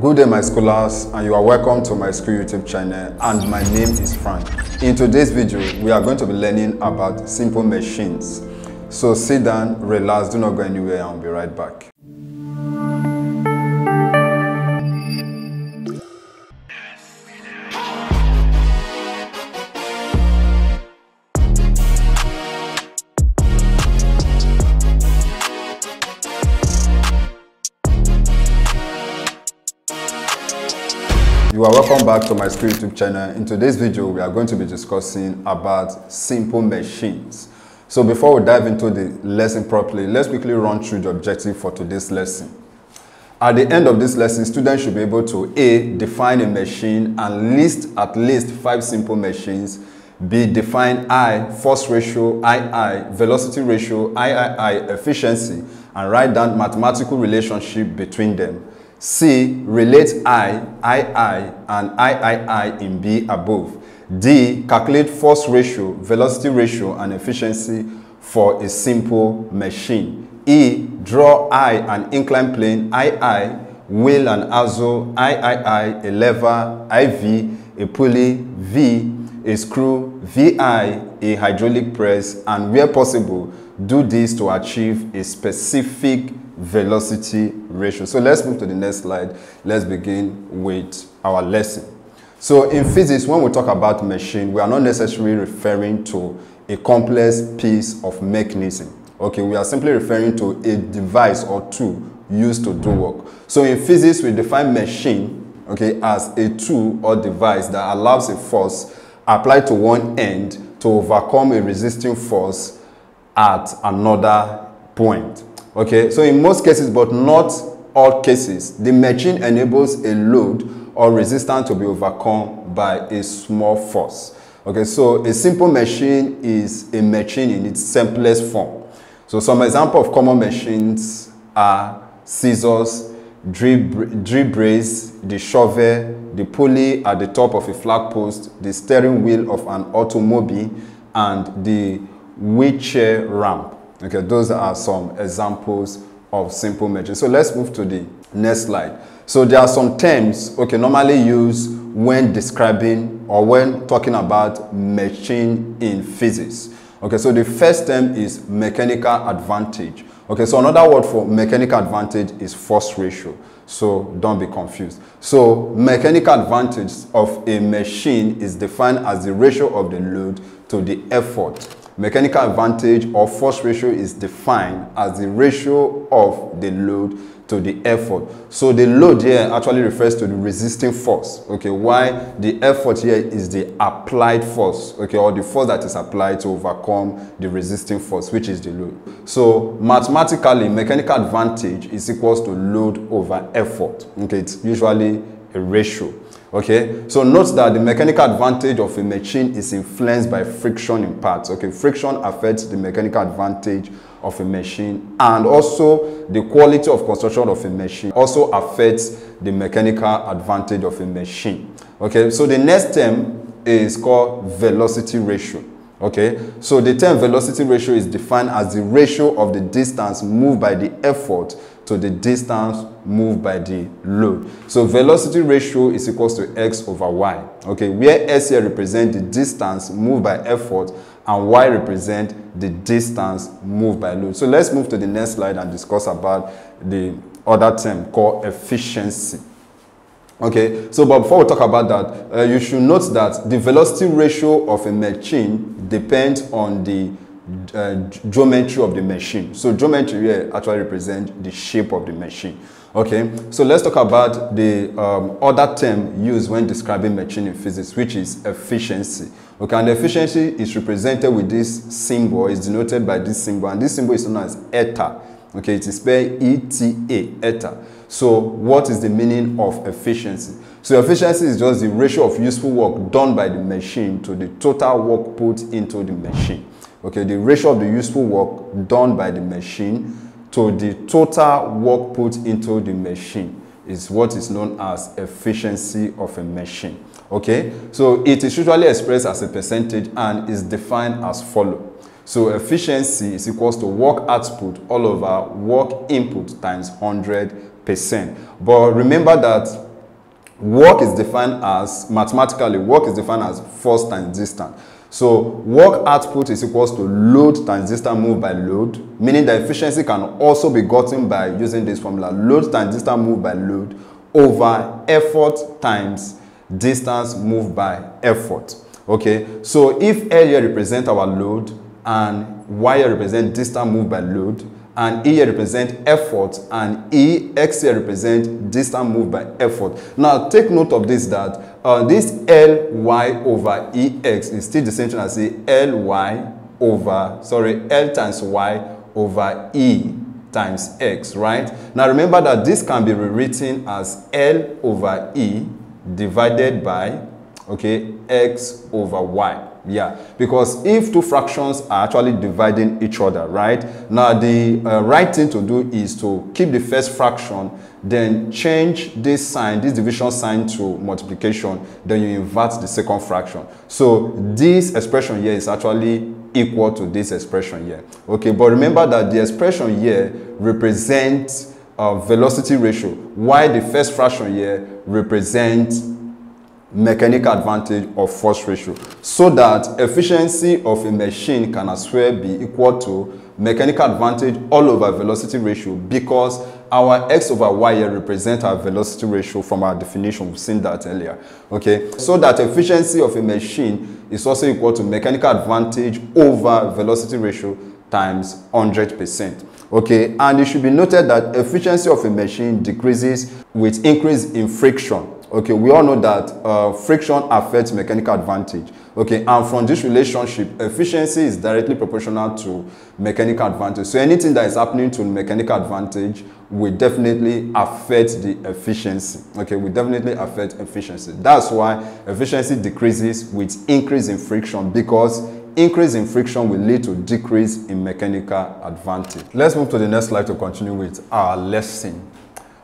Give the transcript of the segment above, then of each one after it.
Good day my scholars and you are welcome to my school YouTube channel and my name is Frank. In today's video we are going to be learning about simple machines. So sit down, relax, do not go anywhere and I'll be right back. You are welcome back to Myschool YouTube channel. In today's video, we are going to be discussing about simple machines. So before we dive into the lesson properly, let's quickly run through the objective for today's lesson. At the end of this lesson, students should be able to A. Define a machine and list at least five simple machines. B. Define I, force ratio, II, velocity ratio, III, efficiency, and write down mathematical relationship between them. C. Relate I, II, and III in B above. D. Calculate force ratio, velocity ratio, and efficiency for a simple machine. E. Draw I an inclined plane, II, wheel and axle, III, a lever, IV, a pulley, V, a screw, VI, a hydraulic press, and where possible, do this to achieve a specific velocity ratio. So let's move to the next slide. Let's begin with our lesson. So in physics, when we talk about machine, we are not necessarily referring to a complex piece of mechanism. Okay, we are simply referring to a device or tool used to do work. So in physics, we define machine, okay, as a tool or device that allows a force applied to one end to overcome a resisting force at another point. Okay, so in most cases, but not all cases, the machine enables a load or resistance to be overcome by a small force. Okay, so a simple machine is a machine in its simplest form. So some example of common machines are scissors, drill, drill brace, the shovel, the pulley at the top of a flag post, the steering wheel of an automobile, and the wheelchair ramp. Okay, those are some examples of simple machines. So let's move to the next slide. So there are some terms, okay, normally used when describing or when talking about machine in physics. Okay, so the first term is mechanical advantage. Okay, so another word for mechanical advantage is force ratio. So don't be confused. So mechanical advantage of a machine is defined as the ratio of the load to the effort Mechanical advantage or force ratio is defined as the ratio of the load to the effort. So the load here actually refers to the resisting force, okay, why the effort here is the applied force, okay, or the force that is applied to overcome the resisting force, which is the load. So mathematically, mechanical advantage is equals to load over effort, okay, it's usually a ratio. Okay, so note that the mechanical advantage of a machine is influenced by friction in parts. Okay, friction affects the mechanical advantage of a machine and also the quality of construction of a machine also affects the mechanical advantage of a machine. Okay, so the next term is called velocity ratio. Okay, so the term velocity ratio is defined as the ratio of the distance moved by the effort to the distance moved by the load. So velocity ratio is equals to x over y. Okay, where s here represent the distance moved by effort and y represent the distance moved by load. So let's move to the next slide and discuss about the other term called efficiency. Okay, so but before we talk about that, uh, you should note that the velocity ratio of a machine depends on the uh, geometry of the machine. So geometry here actually represents the shape of the machine. Okay, so let's talk about the um, other term used when describing machine in physics, which is efficiency. Okay, and efficiency is represented with this symbol, is denoted by this symbol, and this symbol is known as eta. Okay, it is spelled E-T-A, eta. So what is the meaning of efficiency? So efficiency is just the ratio of useful work done by the machine to the total work put into the machine. Okay, the ratio of the useful work done by the machine to the total work put into the machine is what is known as efficiency of a machine. Okay, so it is usually expressed as a percentage and is defined as follow. So efficiency is equals to work output all over work input times 100%. But remember that work is defined as, mathematically, work is defined as force times distance. So work output is equals to load transistor move by load, meaning the efficiency can also be gotten by using this formula, load transistor move by load over effort times distance moved by effort. Okay, so if L here represent our load and Y here represent distance moved by load, and E represent effort and E, X here represent distance moved by effort. Now take note of this that uh, this Ly over Ex is still the same thing as say Ly over, sorry, L times Y over E times X, right? Now remember that this can be rewritten as L over E divided by, okay, X over Y. Yeah, because if two fractions are actually dividing each other, right? Now the uh, right thing to do is to keep the first fraction, then change this sign, this division sign to multiplication, then you invert the second fraction. So this expression here is actually equal to this expression here. Okay, but remember that the expression here represents uh, velocity ratio, while the first fraction here represents mechanical advantage of force ratio so that efficiency of a machine can as well be equal to mechanical advantage all over velocity ratio because our x over y here represent our velocity ratio from our definition we've seen that earlier okay? So that efficiency of a machine is also equal to mechanical advantage over velocity ratio times 100 percent okay? And it should be noted that efficiency of a machine decreases with increase in friction Okay, we all know that uh, friction affects mechanical advantage. Okay, and from this relationship, efficiency is directly proportional to mechanical advantage. So anything that is happening to mechanical advantage will definitely affect the efficiency. Okay, will definitely affect efficiency. That's why efficiency decreases with increase in friction because increase in friction will lead to decrease in mechanical advantage. Let's move to the next slide to continue with our lesson.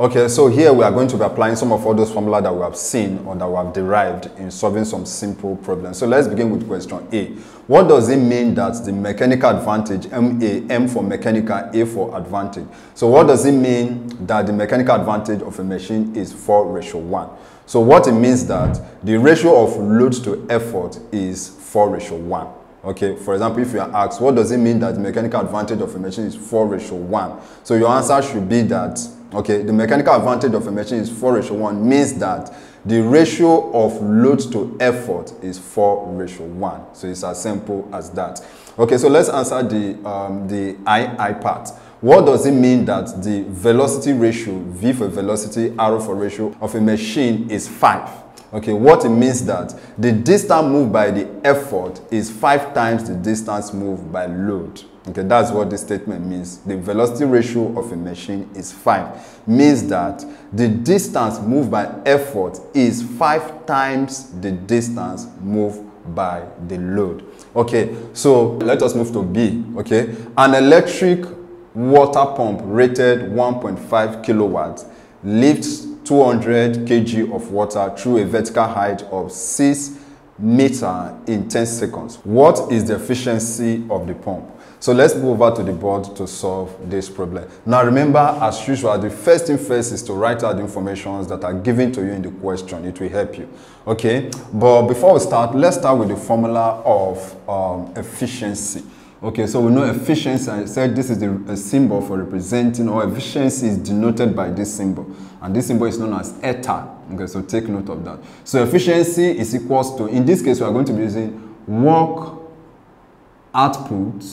Okay, so here we are going to be applying some of all those formula that we have seen or that we have derived in solving some simple problems. So let's begin with question A. What does it mean that the mechanical advantage, MA, M for mechanical, A for advantage? So what does it mean that the mechanical advantage of a machine is 4 ratio 1? So what it means that the ratio of load to effort is 4 ratio 1. Okay, for example, if you are asked, what does it mean that the mechanical advantage of a machine is 4 ratio 1? So your answer should be that Okay, the mechanical advantage of a machine is 4 ratio 1 means that the ratio of load to effort is 4 ratio 1. So it's as simple as that. Okay, so let's answer the, um, the II part. What does it mean that the velocity ratio, V for velocity, R for ratio of a machine is 5? Okay, what it means that the distance moved by the effort is 5 times the distance moved by load. Okay, that's what this statement means. The velocity ratio of a machine is 5. Means that the distance moved by effort is 5 times the distance moved by the load. Okay, so let us move to B. Okay, an electric water pump rated 1.5 kilowatts lifts 200 kg of water through a vertical height of 6 meter in 10 seconds. What is the efficiency of the pump? So let's move over to the board to solve this problem. Now remember, as usual, the first thing first is to write out the informations that are given to you in the question. It will help you. Okay, but before we start, let's start with the formula of um, efficiency. Okay, so we know efficiency, I said this is the, a symbol for representing, or efficiency is denoted by this symbol. And this symbol is known as eta. Okay, so take note of that. So efficiency is equals to, in this case, we are going to be using work output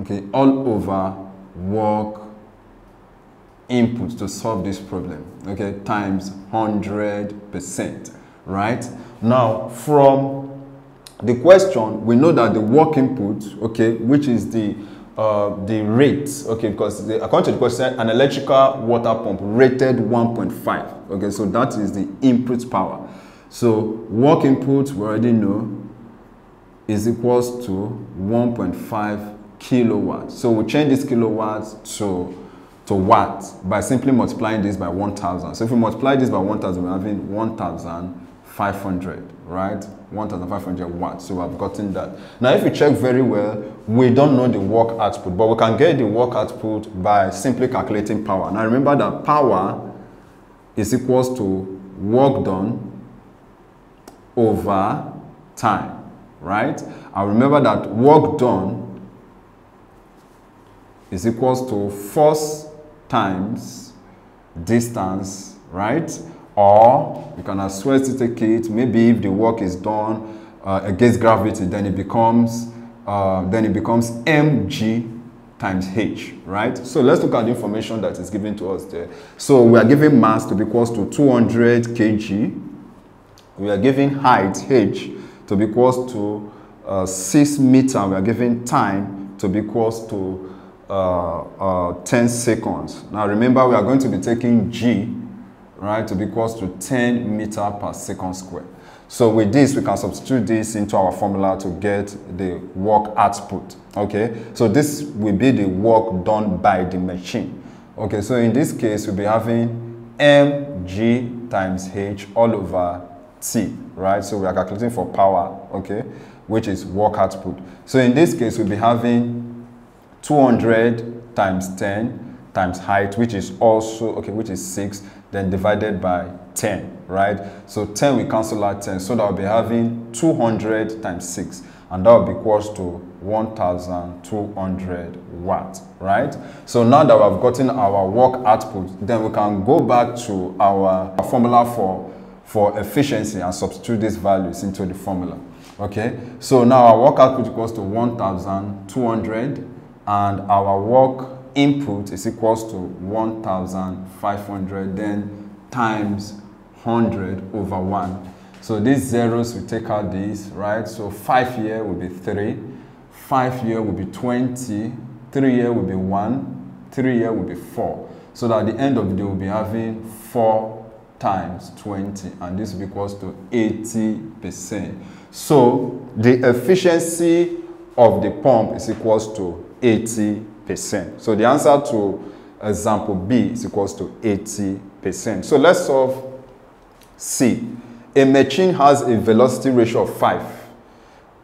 okay, all over work input to solve this problem, okay, times 100%, right? Now, from the question, we know that the work input, okay, which is the uh, the rate, okay, because the, according to the question, an electrical water pump rated 1.5, okay, so that is the input power. So work input, we already know, is equals to 1.5 kilowatts. So we change this kilowatts to, to watts by simply multiplying this by 1,000. So if we multiply this by 1,000, we're having 1,500, right? 1,500 watts. So I've gotten that. Now, if you check very well, we don't know the work output, but we can get the work output by simply calculating power. Now, remember that power is equals to work done over time, right? And remember that work done is equals to force times distance, right? Or you can as well take it, maybe if the work is done uh, against gravity, then it becomes uh, then it becomes mg times h, right? So let's look at the information that is given to us there. So we are given mass to be equals to 200 kg. We are given height h to be equals to uh, 6 meter. We are given time to be equals to uh, uh, 10 seconds. Now remember we are going to be taking g, right, to be equals to 10 meter per second square. So with this, we can substitute this into our formula to get the work output. Okay, so this will be the work done by the machine. Okay, so in this case, we'll be having mg times h all over t, right? So we are calculating for power, okay, which is work output. So in this case, we'll be having 200 times 10 times height, which is also, okay, which is 6, then divided by 10, right? So 10 we cancel out 10, so that will be having 200 times 6, and that will be equals to 1200 watts, right? So now that we've gotten our work output, then we can go back to our formula for, for efficiency and substitute these values into the formula. Okay, so now our work output equals to 1200 and our work input is equals to 1500 then times 100 over 1. So these zeros, we take out these, right? So 5 here will be 3, 5 here will be 20, 3 here will be 1, 3 here will be 4. So that at the end of the day, we'll be having 4 times 20, and this will be equals to 80%. So the efficiency of the pump is equals to 80%. So the answer to example B is equals to 80%. So let's solve C. A machine has a velocity ratio of 5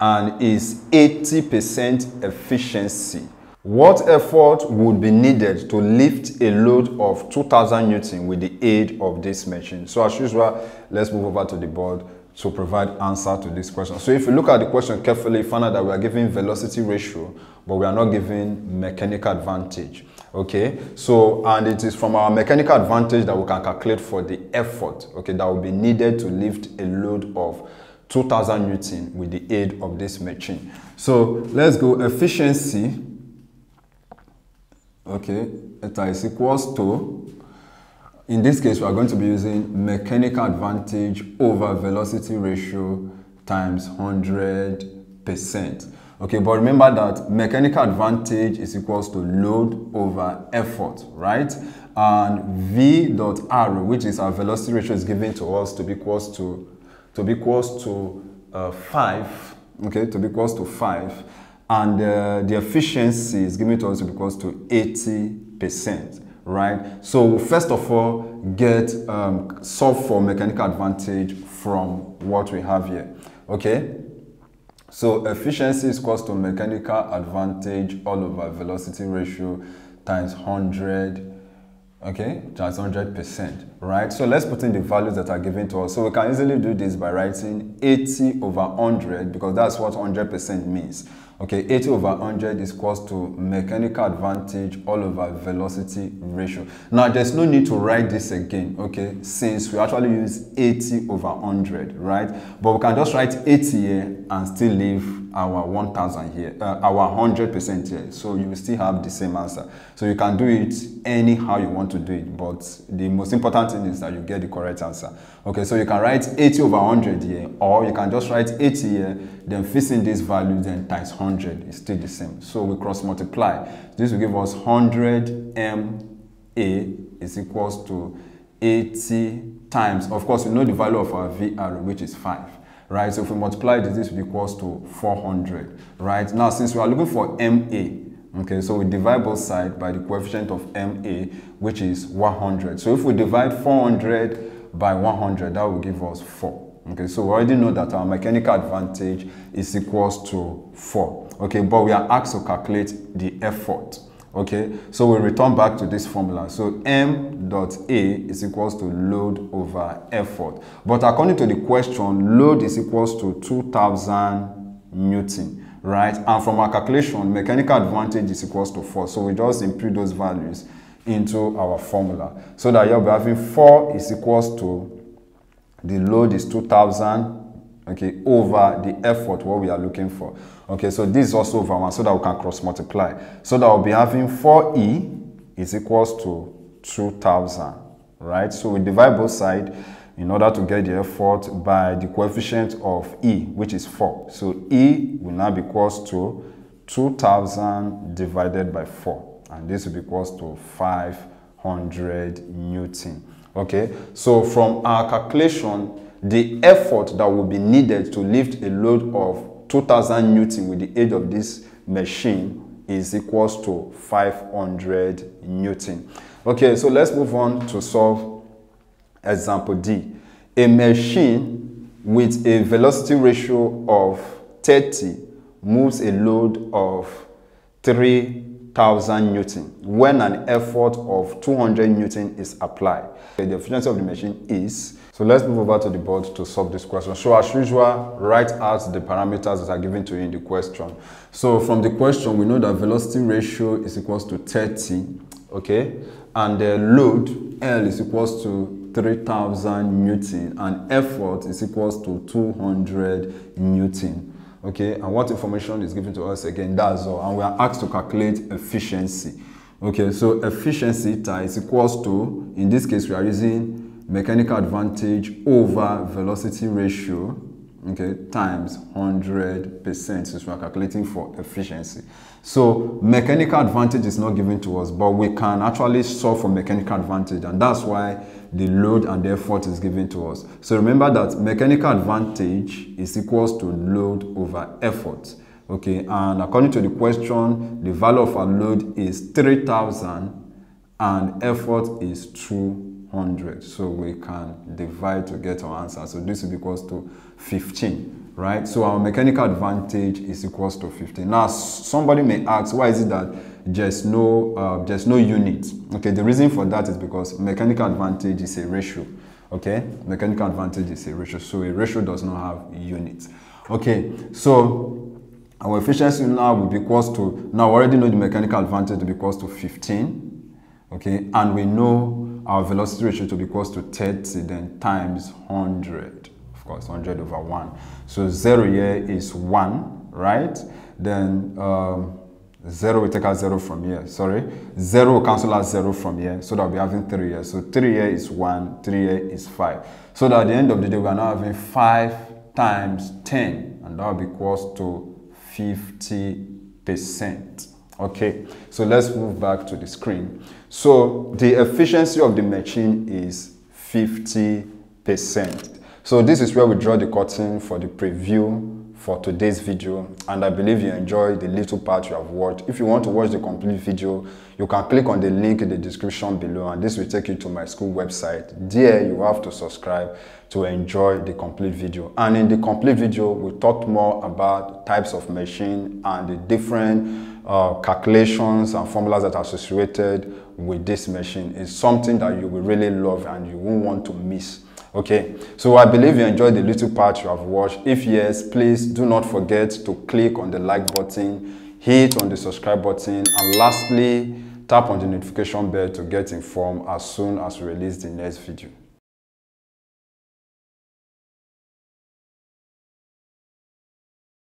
and is 80% efficiency. What effort would be needed to lift a load of 2000 Newton with the aid of this machine? So as usual, let's move over to the board to provide answer to this question. So if you look at the question carefully, find out that we are giving velocity ratio, but we are not giving mechanical advantage. Okay, so and it is from our mechanical advantage that we can calculate for the effort, okay, that will be needed to lift a load of 2000 Newton with the aid of this machine. So let's go efficiency, okay, it is equals to in this case, we are going to be using mechanical advantage over velocity ratio times 100%. Okay, but remember that mechanical advantage is equals to load over effort, right? And V dot R, which is our velocity ratio, is given to us to be equals to to be equals to uh, 5, okay, to be equals to 5. And uh, the efficiency is given to us to be equals to 80% right? So first of all, get um, solve for mechanical advantage from what we have here, okay? So efficiency is equals to mechanical advantage all over velocity ratio times 100, okay, times 100%, right? So let's put in the values that are given to us. So we can easily do this by writing 80 over 100 because that's what 100% means. Okay, 80 over 100 is equals to mechanical advantage all over velocity ratio. Now, there's no need to write this again, okay, since we actually use 80 over 100, right? But we can just write 80 here and still leave our 1000 here, uh, our 100% here. So you still have the same answer. So you can do it anyhow you want to do it, but the most important thing is that you get the correct answer. Okay, so you can write 80 over 100 here, or you can just write 80 here, then fixing this value, then times 100 is still the same. So we cross multiply. This will give us 100 MA is equals to 80 times. Of course, we know the value of our VR, which is 5 right? So if we multiply this, this will be equals to 400, right? Now, since we are looking for MA, okay, so we divide both sides by the coefficient of MA, which is 100. So if we divide 400 by 100, that will give us 4. Okay, so we already know that our mechanical advantage is equals to 4. Okay, but we are asked to calculate the effort. Okay, so we return back to this formula. So M dot A is equals to load over effort. But according to the question, load is equals to 2000 Newton, right? And from our calculation, mechanical advantage is equals to 4. So we just input those values into our formula. So that you'll be having 4 is equals to the load is 2000 okay over the effort what we are looking for okay so this is also over 1 so that we can cross multiply. So that we'll be having 4e is equals to 2000 right? So we divide both sides in order to get the effort by the coefficient of e which is 4 so e will now be equals to 2000 divided by 4 and this will be equals to 500 newton. Okay so from our calculation the effort that will be needed to lift a load of 2000 newton with the aid of this machine is equals to 500 newton. Okay so let's move on to solve example d. A machine with a velocity ratio of 30 moves a load of 3000 newton when an effort of 200 newton is applied the efficiency of the machine is so let's move over to the board to solve this question. So as usual, write out the parameters that are given to you in the question. So from the question, we know that velocity ratio is equals to 30, okay? And the load, L is equals to 3000 Newton and effort is equals to 200 Newton. Okay, and what information is given to us again, that's all. And we are asked to calculate efficiency. Okay, so efficiency is equals to, in this case, we are using mechanical advantage over velocity ratio okay times 100% since we are calculating for efficiency so mechanical advantage is not given to us but we can actually solve for mechanical advantage and that's why the load and the effort is given to us so remember that mechanical advantage is equals to load over effort okay and according to the question the value of our load is 3000 and effort is 200. So we can divide to get our answer. So this is equals to 15, right? So our mechanical advantage is equals to 15. Now, somebody may ask, why is it that there's no, uh, there's no unit? Okay, the reason for that is because mechanical advantage is a ratio. Okay, mechanical advantage is a ratio. So a ratio does not have units. Okay, so our efficiency now will be equals to, now we already know the mechanical advantage will be equals to 15. Okay, and we know our velocity ratio to be equals to 30 then times 100 of course 100 over 1 so 0 here is 1 right? Then um, 0 we take out 0 from here sorry. 0 will cancel out 0 from here so that we'll be having 3 here. So 3 here is 1 3 here is 5 so that at the end of the day we are now having 5 times 10 and that will be equals to 50 percent. Okay, so let's move back to the screen. So the efficiency of the machine is 50%. So this is where we draw the curtain for the preview for today's video and I believe you enjoyed the little part you have watched. If you want to watch the complete video, you can click on the link in the description below and this will take you to Myschool website. There you have to subscribe to enjoy the complete video. And in the complete video, we talked more about types of machine and the different uh, calculations and formulas that are associated with this machine. It's something that you will really love and you won't want to miss. Okay, so I believe you enjoyed the little part you have watched. If yes, please do not forget to click on the like button, hit on the subscribe button, and lastly, tap on the notification bell to get informed as soon as we release the next video.